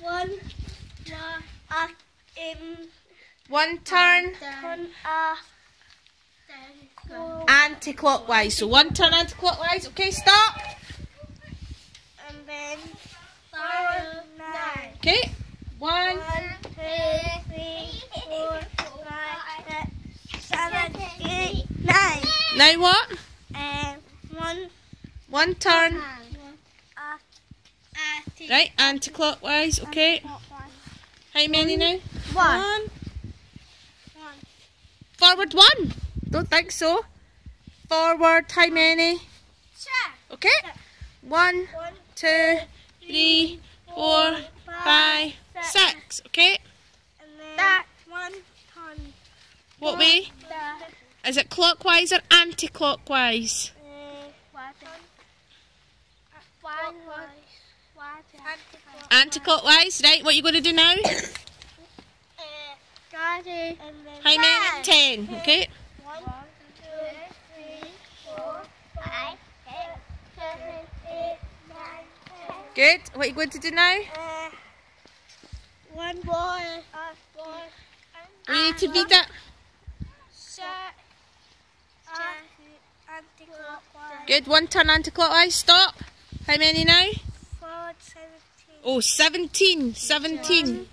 One, one, uh, in one turn. anti-clockwise. So one turn anti-clockwise. Okay, stop. And then five, nine. Okay. One, one two, three, four, five, six, seven, eight, nine. Nine what? Um, one. One turn. Right, anti-clockwise. Okay. How many now? One. One. One. Forward one. Don't think so. Forward. How many? Sure. Okay. One, One, two, three, four, five, six. Okay. and then that one turn. What way? Is it clockwise or anti-clockwise? uh, one, Anti-clockwise. Right. What are you going to do now? Got it. And then How many? Ten. Okay. One, two, three, four, five, six, seven, eight, nine, ten. Good. What are you going to do now? Uh, one ball, uh, ball, We need to read that. Good. One turn anti-clockwise. Stop. How many now? Oh, 17. 17. One, two,